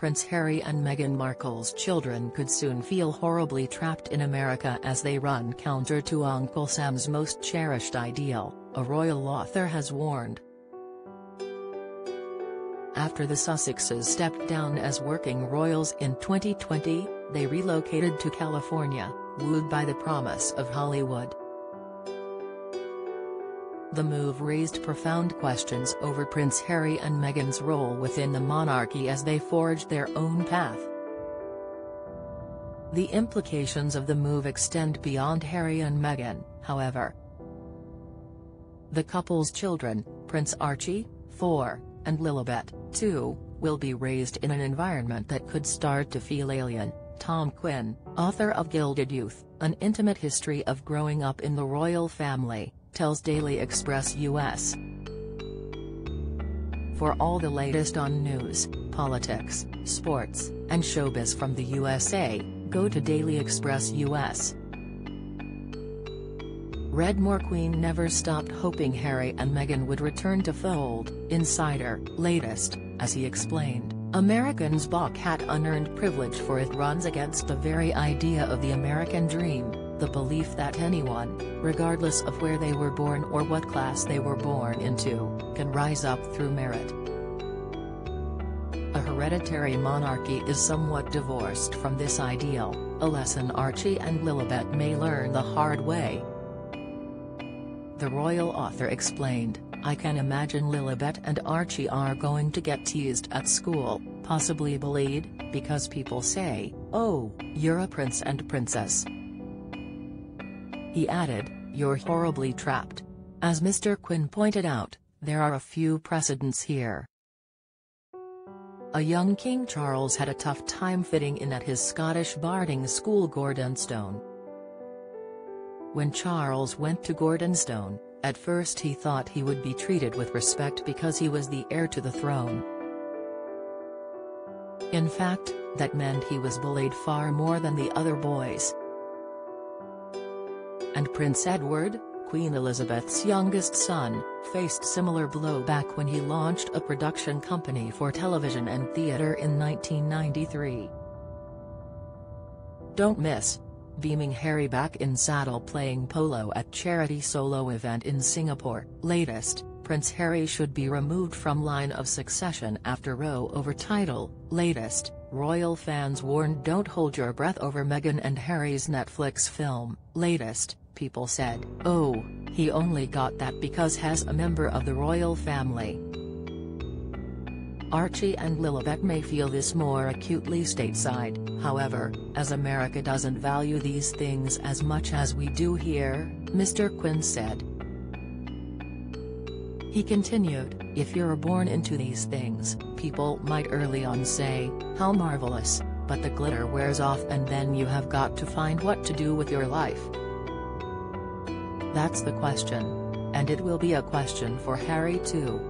Prince Harry and Meghan Markle's children could soon feel horribly trapped in America as they run counter to Uncle Sam's most cherished ideal, a royal author has warned. After the Sussexes stepped down as working royals in 2020, they relocated to California, wooed by the promise of Hollywood. The move raised profound questions over Prince Harry and Meghan's role within the monarchy as they forged their own path. The implications of the move extend beyond Harry and Meghan, however. The couple's children, Prince Archie, 4, and Lilibet, 2, will be raised in an environment that could start to feel alien, Tom Quinn, author of Gilded Youth, An Intimate History of Growing Up in the Royal Family, tells Daily Express US. For all the latest on news, politics, sports, and showbiz from the USA, go to Daily Express US. Redmore Queen never stopped hoping Harry and Meghan would return to fold, insider, latest, as he explained, Americans balk at unearned privilege for it runs against the very idea of the American dream the belief that anyone, regardless of where they were born or what class they were born into, can rise up through merit. A hereditary monarchy is somewhat divorced from this ideal, a lesson Archie and Lilibet may learn the hard way. The royal author explained, I can imagine Lilibet and Archie are going to get teased at school, possibly bullied, because people say, oh, you're a prince and princess, he added, you're horribly trapped. As Mr. Quinn pointed out, there are a few precedents here. A young King Charles had a tough time fitting in at his Scottish boarding school Gordonstoun. When Charles went to Gordonstoun, at first he thought he would be treated with respect because he was the heir to the throne. In fact, that meant he was bullied far more than the other boys and Prince Edward, Queen Elizabeth's youngest son, faced similar blowback when he launched a production company for television and theatre in 1993. Don't miss. Beaming Harry back in saddle playing polo at charity solo event in Singapore. Latest, Prince Harry should be removed from line of succession after row over title. Latest, royal fans warned don't hold your breath over Meghan and Harry's Netflix film. Latest, people said, oh, he only got that because he's a member of the royal family. Archie and Lilibet may feel this more acutely stateside, however, as America doesn't value these things as much as we do here, Mr. Quinn said. He continued, if you're born into these things, people might early on say, how marvelous, but the glitter wears off and then you have got to find what to do with your life. That's the question. And it will be a question for Harry too.